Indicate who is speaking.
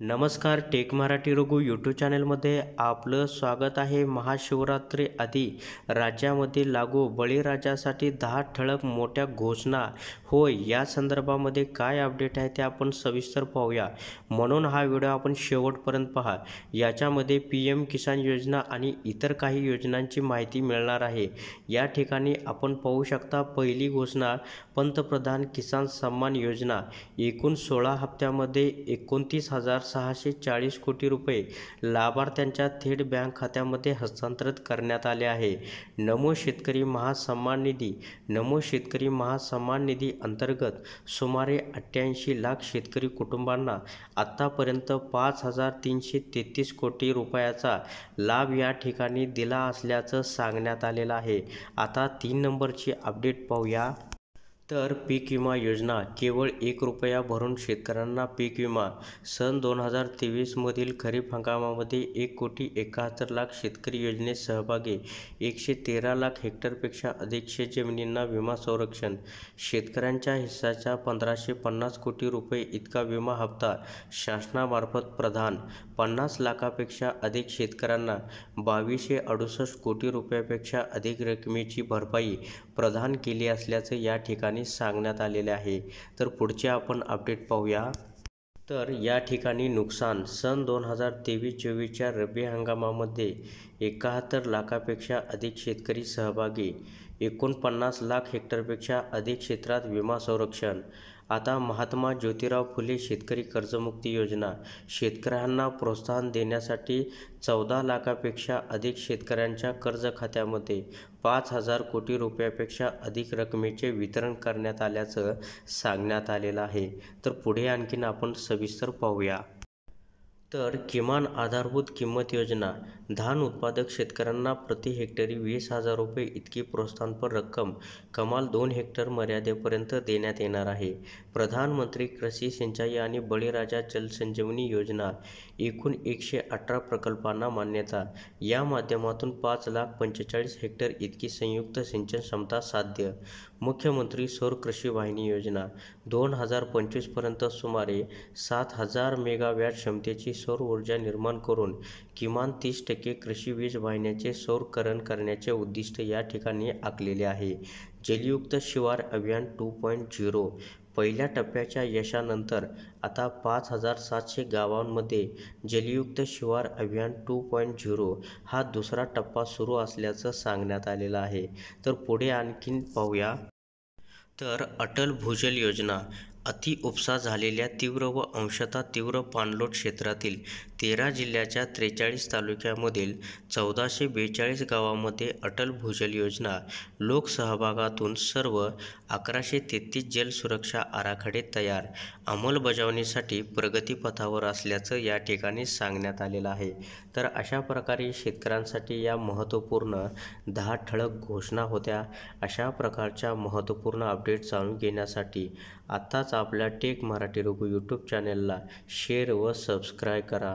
Speaker 1: नमस्कार take Marathi Raghu YouTube चॅनलमध्ये आपलं स्वागत आहे. महाशिवरात्री आधी राज्यामध्ये लागू बळीराजासाठी दहा ठळक मोठ्या घोषणा. होय या संदर्भामध्ये काय अपडेट आहे ते आपण सविस्तर पाहूया. म्हणून हा व्हिडिओ आपण शेवटपर्यंत पहा. याच्यामध्ये पी एम किसान योजना आणि इतर काही योजनांची माहिती मिळणार आहे. या ठिकाणी आपण पाहू शकता पहिली घोषणा पंतप्रधान किसान सन्मान योजना. एकूण सोळा हप्त्यामध्ये एकोणतीस हजार सहाशे चाळीस कोटी रुपये लाभार्थ्यांच्या थेट बँक खात्यामध्ये हस्तांतरित करण्यात आले आहे. नमो शेतकरी महासन्मान निधी नमो शेतकरी महासन्मान निधी अंतर्गत सुमारे अठ्ठ्याऐंशी लाख शेतकरी कुटुंबांना आत्तापर्यंत पाच हजार तीनशे तेहतीस कोटी रुपयाचा लाभ या ठिकाणी दिला असल्याचं सांगण्यात आलेलं आहे. आता तीन नंबरची अपडेट पाहूया. तर पीक विमा योजना केवळ एक रुपया भरून शेतकऱ्यांना पीक विमा. सन दोन हजार तेवीसमधील खरीप हंगामामध्ये एक कोटी एकाहत्तर लाख शेतकरी योजनेत सहभागी. एकशे तेरा लाख हेक्टरपेक्षा अधिक शेतजमिनींना विमा संरक्षण. शेतकऱ्यांच्या हिस्साचा पंधराशे पन्नास कोटी रुपये इतका विमा हप्ता शासनामार्फत प्रदान. पन्नास लाखापेक्षा अधिक शेतकऱ्यांना बावीसशे अडुसष्ट कोटी रुपयापेक्षा अधिक रकमेची भरपाई प्रदान केली असल्याचं या ठिकाणी ठिकाणी सांगण्यात आलेले आहे. तर पुढचे आपण अपडेट पाहूया. तर या ठिकाणी नुकसान सन दोन हजार तेवीस चोवीसच्या रब्बी हंगामामध्ये एकाहत्तर लाखापेक्षा अधिक शेतकरी सहभागी एकोणपन्नास लाख हेक्टरपेक्षा अधिक क्षेत्रात विमा संरक्षण. आता महात्मा ज्योतिराव फुले शेतकरी कर्जमुक्ती योजना. शेतकऱ्यांना प्रोत्साहन देण्यासाठी चौदा लाखापेक्षा अधिक शेतकऱ्यांच्या कर्ज खात्यामध्ये पाच हजार कोटी रुपयापेक्षा अधिक रकमेचे वितरण करण्यात आल्याचं सांगण्यात आलेलं आहे. तर पुढे आणखीन आपण सविस्तर पाहूया. तर किमान आधारभूत किंमत योजना धान उत्पादक शेतकऱ्यांना प्रति हेक्टरी वीस हजार रुपये इतकी प्रोत्साहनपर रक्कम कमाल दोन हेक्टर मर्यादेपर्यंत देण्यात येणार आहे. प्रधानमंत्री कृषी सिंचाई आणि बळीराजा जलसंजीवनी योजना एकूण एकशे अठरा प्रकल्पांना मान्यता या माध्यमातून पाच लाख पंचेचाळीस हेक्टर इतकी संयुक्त सिंचन क्षमता साध्य मुख्यमंत्री सौर कृषी वाहिनी योजना दोन हजार पंचवीसपर्यंत सुमारे सात हजार मेगावॅट क्षमतेची सौर ऊर्जा निर्माण करून किमान तीस टक्के कृषी वीज वाहिन्याचे सौरकरण करण्याचे उद्दिष्ट या ठिकाणी आखलेले आहे. जलयुक्त शिवार अभियान टू पॉईंट झिरो पहिल्या टप्प्याच्या यशानंतर आता पाच हजार सातशे गावांमध्ये जलयुक्त शिवार अभियान टू पॉईंट झिरो हा दुसरा टप्पा सुरू असल्याचं सांगण्यात आलेलं आहे. तर पुढे आणखीन पाहूया. तर अटल भूजल योजना अतिउपसा झालेल्या तीव्र व अंशतः तीव्र पाणलोट क्षेत्रातील तेरा जिल्ह्याच्या त्रेचाळीस तालुक्यामधील चौदाशे बेचाळीस गावामध्ये अटल भूजल योजना लोकसहभागातून सर्व अकराशे तेहतीस जलसुरक्षा आराखडे तयार अंमलबजावणीसाठी प्रगतीपथावर असल्याचं या ठिकाणी सांगण्यात आलेलं आहे. तर अशा प्रकारे शेतकऱ्यांसाठी या महत्त्वपूर्ण दहा ठळक घोषणा होत्या. अशा प्रकारच्या महत्त्वपूर्ण अपडेट जाणून घेण्यासाठी आत्ताच आपल्या टेक मराठी रघु यूट्यूब चॅनेलला शेअर व सबस्क्राईब करा.